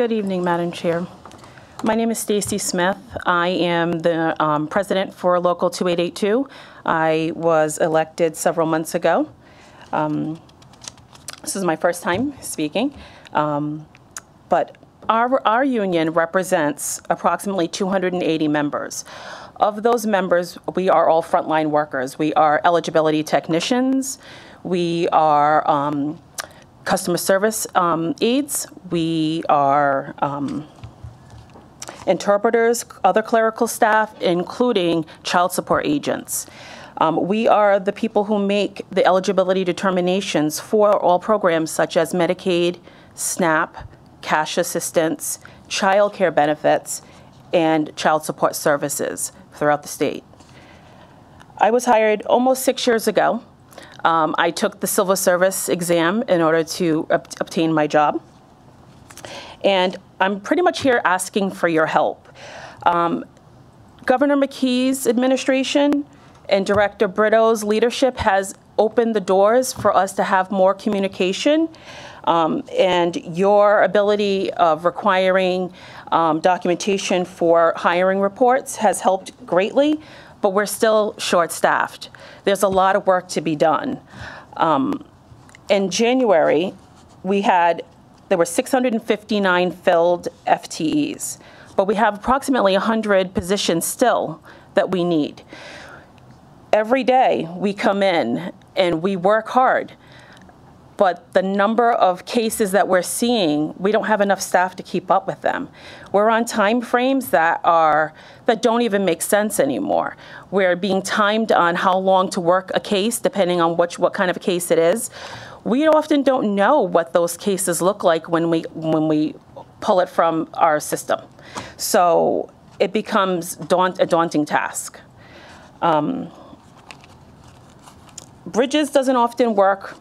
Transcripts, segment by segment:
Good evening, Madam Chair. My name is Stacy Smith. I am the um, president for Local 2882. I was elected several months ago. Um, this is my first time speaking, um, but our, our union represents approximately 280 members. Of those members, we are all frontline workers. We are eligibility technicians. We are um, customer service um, aides. We are um, interpreters, other clerical staff, including child support agents. Um, we are the people who make the eligibility determinations for all programs such as Medicaid, SNAP, cash assistance, child care benefits, and child support services throughout the state. I was hired almost six years ago. Um, I took the civil service exam in order to ob obtain my job. And I'm pretty much here asking for your help. Um, Governor McKee's administration and Director Brito's leadership has opened the doors for us to have more communication. Um, and your ability of requiring um, documentation for hiring reports has helped greatly, but we're still short-staffed. There's a lot of work to be done. Um, in January, we had there were 659 filled FTEs, but we have approximately 100 positions still that we need. Every day we come in and we work hard but the number of cases that we're seeing, we don't have enough staff to keep up with them. We're on time frames that are that don't even make sense anymore. We're being timed on how long to work a case depending on which what kind of a case it is. We often don't know what those cases look like when we when we pull it from our system. So it becomes daunt, a daunting task. Um, Bridges doesn't often work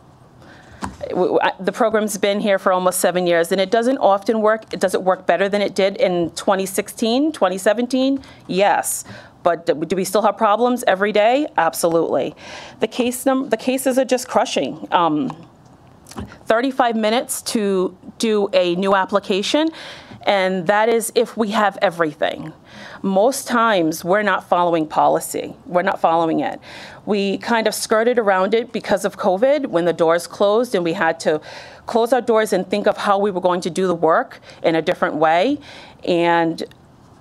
the program's been here for almost seven years, and it doesn't often work. It Does it work better than it did in 2016, 2017? Yes. But do we still have problems every day? Absolutely. The case num the cases are just crushing. Um, 35 minutes to do a new application, and that is if we have everything. Most times we're not following policy. We're not following it. We kind of skirted around it because of COVID when the doors closed and we had to close our doors and think of how we were going to do the work in a different way. And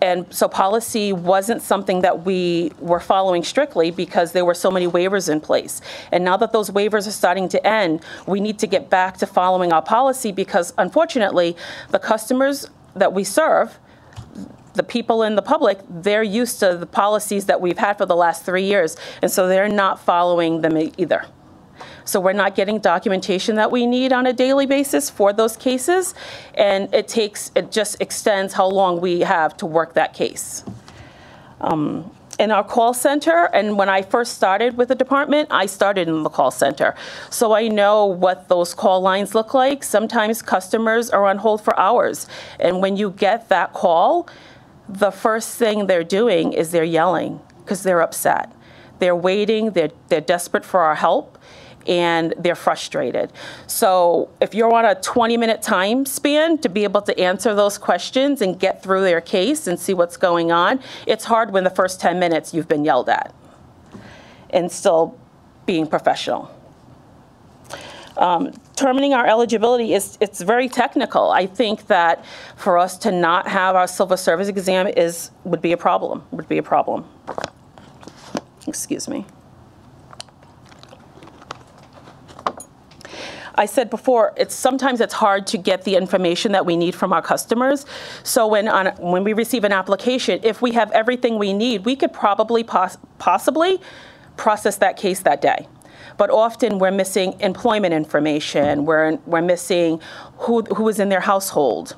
and so policy wasn't something that we were following strictly because there were so many waivers in place. And now that those waivers are starting to end, we need to get back to following our policy because unfortunately, the customers that we serve the people in the public, they're used to the policies that we've had for the last three years, and so they're not following them either. So we're not getting documentation that we need on a daily basis for those cases, and it takes, it just extends how long we have to work that case. Um, in our call center, and when I first started with the department, I started in the call center. So I know what those call lines look like. Sometimes customers are on hold for hours. And when you get that call, the first thing they're doing is they're yelling because they're upset. They're waiting, they're, they're desperate for our help, and they're frustrated. So if you're on a 20 minute time span to be able to answer those questions and get through their case and see what's going on, it's hard when the first 10 minutes you've been yelled at and still being professional. Um, determining our eligibility is it's very technical. I think that for us to not have our civil service exam is would be a problem. Would be a problem. Excuse me. I said before, it's sometimes it's hard to get the information that we need from our customers. So when on when we receive an application, if we have everything we need, we could probably pos possibly process that case that day but often we're missing employment information, we're, we're missing who, who is in their household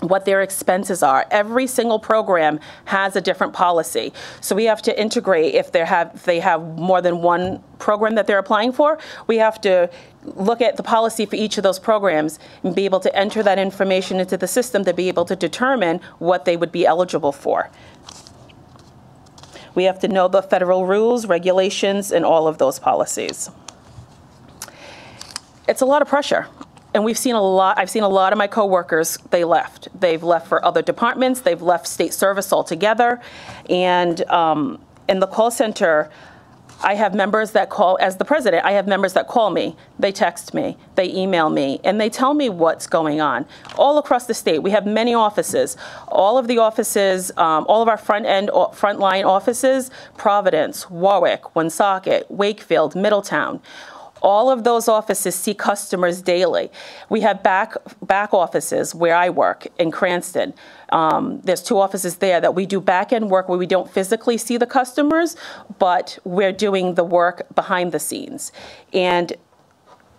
what their expenses are. Every single program has a different policy. So we have to integrate if they have if they have more than one program that they're applying for, we have to look at the policy for each of those programs and be able to enter that information into the system to be able to determine what they would be eligible for. We have to know the federal rules, regulations, and all of those policies. It's a lot of pressure. and we've seen a lot i've seen a lot of my coworkers they left they've left for other departments they've left state service altogether and um, in the call center i have members that call as the president i have members that call me. They text me. They email me. And they tell me what's going on. All across the state we have many offices. All of the offices um, all of our front end frontline offices providence warwick woonsocket wakefield middletown. All of those offices see customers daily. We have back back offices where I work in Cranston. Um, there's two offices there that we do back end work where we don't physically see the customers, but we're doing the work behind the scenes, and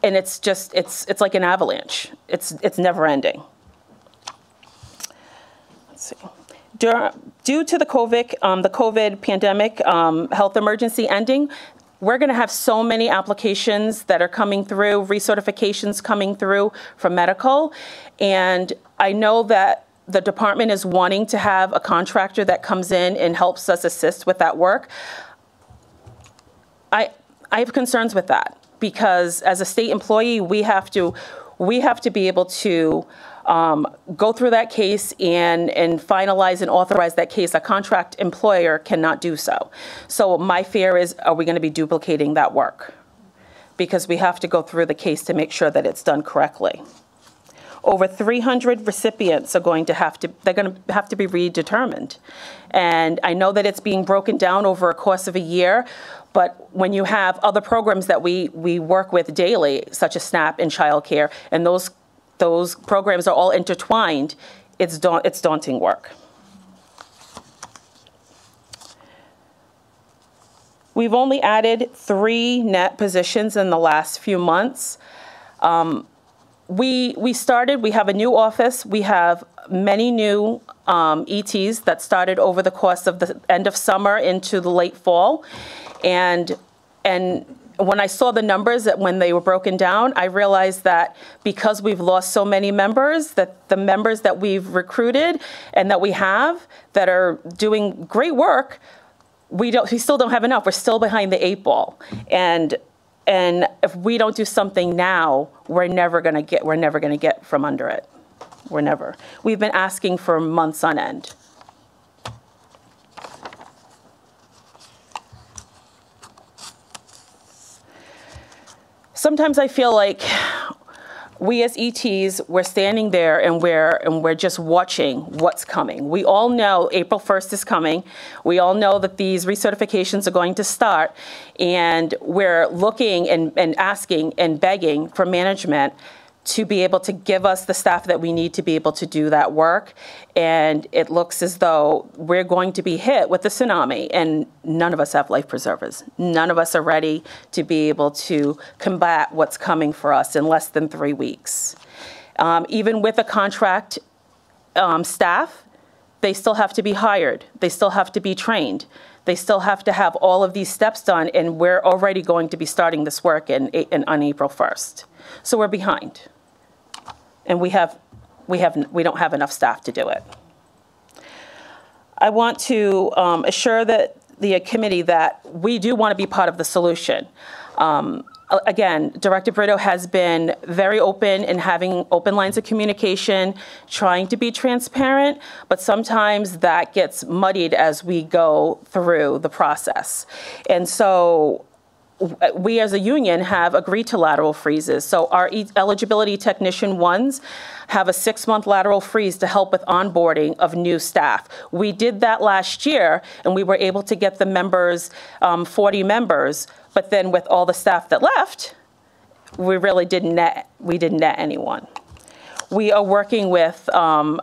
and it's just it's it's like an avalanche. It's it's never ending. Let's see. Due to the COVID, um, the COVID pandemic um, health emergency ending, we're going to have so many applications that are coming through, recertifications coming through from medical. And I know that the department is wanting to have a contractor that comes in and helps us assist with that work. I, I have concerns with that because as a state employee, we have to, we have to be able to um, go through that case and, and finalize and authorize that case. A contract employer cannot do so. So my fear is, are we going to be duplicating that work? Because we have to go through the case to make sure that it's done correctly. Over 300 recipients are going to have to, they're going to have to be redetermined. And I know that it's being broken down over a course of a year, but when you have other programs that we, we work with daily, such as SNAP and childcare, and those those programs are all intertwined, it's, da it's daunting work. We've only added three net positions in the last few months. Um, we, we started, we have a new office, we have many new um, ETs that started over the course of the end of summer into the late fall. And, and when I saw the numbers that when they were broken down, I realized that because we've lost so many members, that the members that we've recruited and that we have that are doing great work, we don't we still don't have enough. We're still behind the eight ball. And and if we don't do something now, we're never gonna get we're never gonna get from under it. We're never. We've been asking for months on end. sometimes I feel like we as ETs, we're standing there and we're and we're just watching what's coming. We all know April 1st is coming. We all know that these recertifications are going to start, and we're looking and, and asking and begging for management to be able to give us the staff that we need to be able to do that work. And it looks as though we're going to be hit with the tsunami, and none of us have life preservers. None of us are ready to be able to combat what's coming for us in less than three weeks. Um, even with a contract um, staff, they still have to be hired, they still have to be trained. They still have to have all of these steps done, and we're already going to be starting this work in, in on April 1st. So we're behind and we have we have we don't have enough staff to do it. I want to um, assure that the committee that we do want to be part of the solution. Um, again, Director Brito has been very open in having open lines of communication, trying to be transparent, but sometimes that gets muddied as we go through the process. And so we as a union have agreed to lateral freezes. So our eligibility technician ones have a six month lateral freeze to help with onboarding of new staff. We did that last year and we were able to get the members, um, 40 members, but then with all the staff that left, we really didn't net, we didn't net anyone. We are working with um,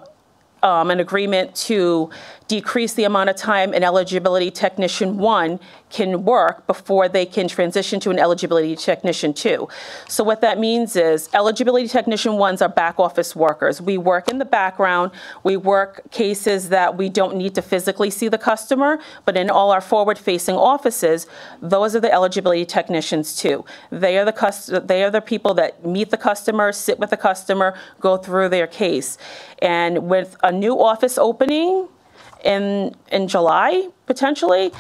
um, an agreement to decrease the amount of time an eligibility technician one can work before they can transition to an eligibility technician two. So what that means is eligibility technician ones are back office workers. We work in the background. We work cases that we don't need to physically see the customer, but in all our forward-facing offices, those are the eligibility technicians two. They are the they are the people that meet the customer, sit with the customer, go through their case. And with a new office opening, in, in July, potentially,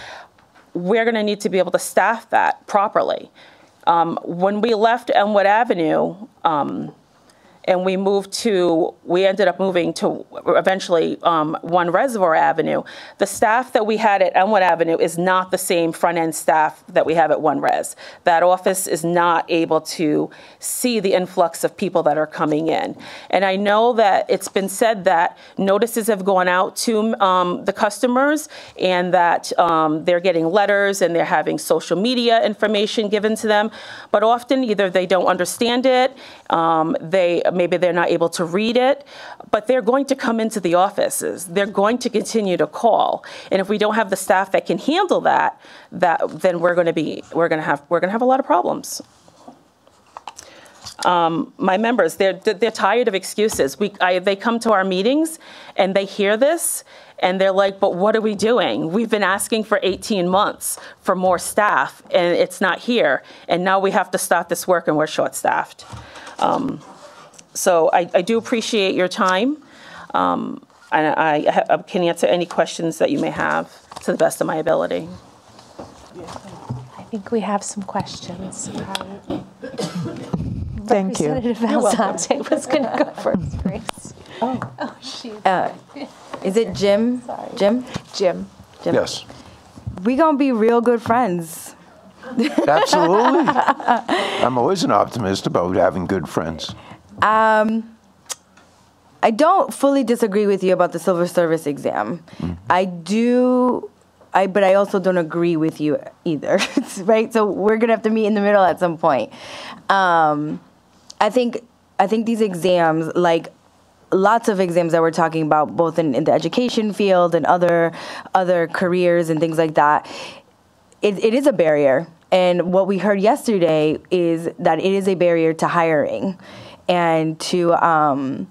we're going to need to be able to staff that properly. Um, when we left Elmwood Avenue, um, and we moved to, we ended up moving to eventually um, One Reservoir Avenue. The staff that we had at Elmwood Avenue is not the same front end staff that we have at One Res. That office is not able to see the influx of people that are coming in. And I know that it's been said that notices have gone out to um, the customers and that um, they're getting letters and they're having social media information given to them. But often either they don't understand it, um, they maybe they're not able to read it, but they're going to come into the offices. They're going to continue to call, and if we don't have the staff that can handle that, that then we're going to be we're going to have we're going to have a lot of problems. Um, my members, they're they're tired of excuses. We I, they come to our meetings and they hear this and they're like, but what are we doing? We've been asking for 18 months for more staff and it's not here. And now we have to start this work and we're short staffed. Um, so I, I, do appreciate your time. Um, and I, I, can answer any questions that you may have to the best of my ability. I think we have some questions. Thank you. Representative Alzate was going to go first, Grace. Oh, oh she. Uh, is it Jim? Sorry. Jim? Jim. Jim? Yes, We gonna be real good friends. absolutely. I'm always an optimist about having good friends. I don't fully disagree with you about the civil service exam. I do, I but I also don't agree with you either, right? So we're gonna have to meet in the middle at some point. Um, I think I think these exams, like lots of exams that we're talking about, both in, in the education field and other other careers and things like that, it, it is a barrier. And what we heard yesterday is that it is a barrier to hiring and to um,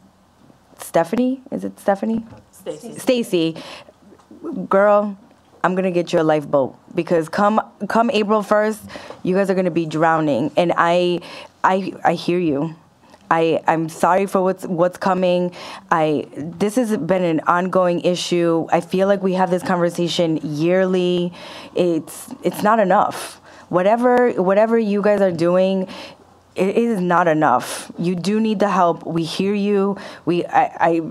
Stephanie. Is it Stephanie? Stacy. Stacy, girl, I'm gonna get you a lifeboat because come come April first, you guys are gonna be drowning, and I I I hear you. I, I'm sorry for what's what's coming. I this has been an ongoing issue. I feel like we have this conversation yearly. It's it's not enough. Whatever whatever you guys are doing, it is not enough. You do need the help. We hear you. We I, I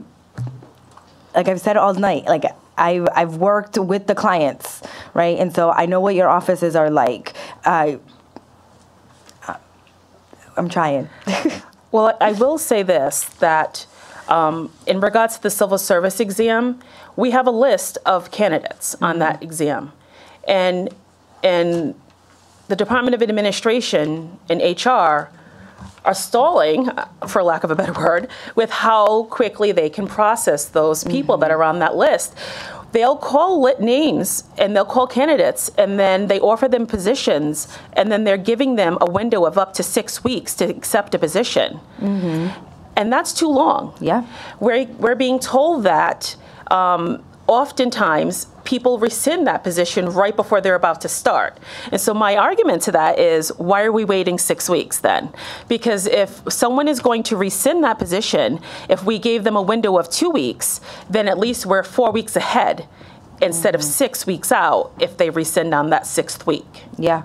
like I've said all night, like I've, I've worked with the clients, right? And so I know what your offices are like. I, I'm trying. Well, I will say this, that um, in regards to the civil service exam, we have a list of candidates on that exam. And, and the Department of Administration and HR are stalling, uh, for lack of a better word, with how quickly they can process those people that are on that list. They'll call lit names and they'll call candidates and then they offer them positions and then they're giving them a window of up to six weeks to accept a position. And that's too long. Yeah. We're, we're being told that um, oftentimes people rescind that position right before they're about to start. And so my argument to that is why are we waiting six weeks then? Because if someone is going to rescind that position, if we gave them a window of two weeks, then at least we're four weeks ahead instead of mm-hmm. six weeks out if they rescind on that sixth week. Yeah.